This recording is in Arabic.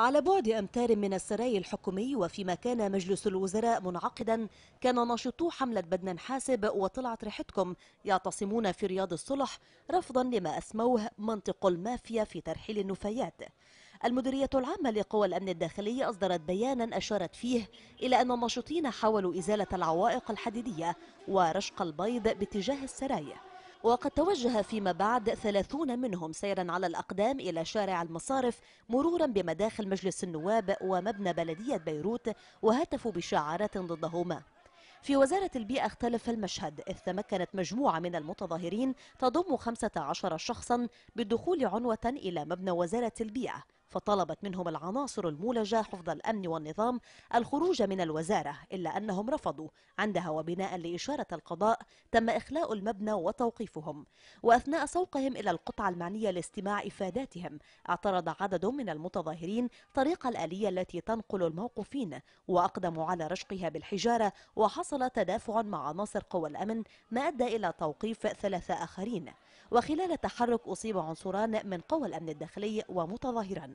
على بعد أمتار من السراي الحكومي وفيما كان مجلس الوزراء منعقدا كان ناشطو حملة بدنا حاسب وطلعت ريحتكم يعتصمون في رياض الصلح رفضا لما أسموه منطق المافيا في ترحيل النفايات. المديرية العامة لقوى الأمن الداخلي أصدرت بيانا أشارت فيه إلى أن الناشطين حاولوا إزالة العوائق الحديدية ورشق البيض باتجاه السرايا وقد توجه فيما بعد ثلاثون منهم سيرا على الأقدام إلى شارع المصارف مرورا بمداخل مجلس النواب ومبنى بلدية بيروت وهتفوا بشعارات ضدهما. في وزارة البيئة اختلف المشهد إذ تمكنت مجموعة من المتظاهرين تضم 15 شخصا بالدخول عنوة إلى مبنى وزارة البيئة. فطلبت منهم العناصر المولجة حفظ الأمن والنظام الخروج من الوزارة إلا أنهم رفضوا عندها وبناء لإشارة القضاء تم إخلاء المبنى وتوقيفهم. وأثناء سوقهم إلى القطعة المعنية لاستماع إفاداتهم اعترض عدد من المتظاهرين طريقة الآلية التي تنقل الموقوفين وأقدموا على رشقها بالحجارة وحصل تدافع مع عناصر قوى الأمن ما أدى إلى توقيف ثلاثة آخرين. وخلال التحرك أصيب عنصران من قوى الأمن الداخلي ومتظاهران.